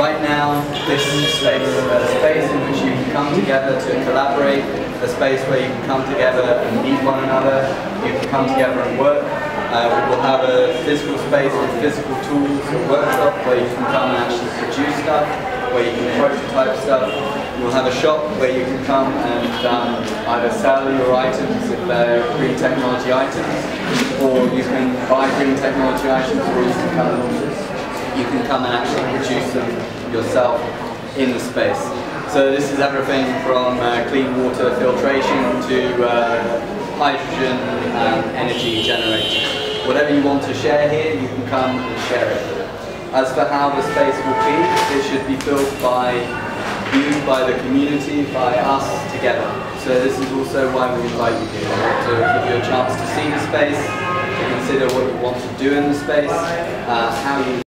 right now, this is a space, a space in which you can come together to collaborate, a space where you can come together and meet one another, you can come together and work. Uh, we will have a physical space with physical tools, a workshop where you can come and actually produce stuff, where you can prototype stuff. We'll have a shop where you can come and um, either sell your items if they're green technology items, or you can buy green technology items, or you can come you can come and actually produce them yourself in the space. So this is everything from uh, clean water filtration to uh, hydrogen energy generation. Whatever you want to share here, you can come and share it. As for how the space will be, it should be built by you, by the community, by us together. So this is also why we invite you here. To give you a chance to see the space, to consider what you want to do in the space, uh, how you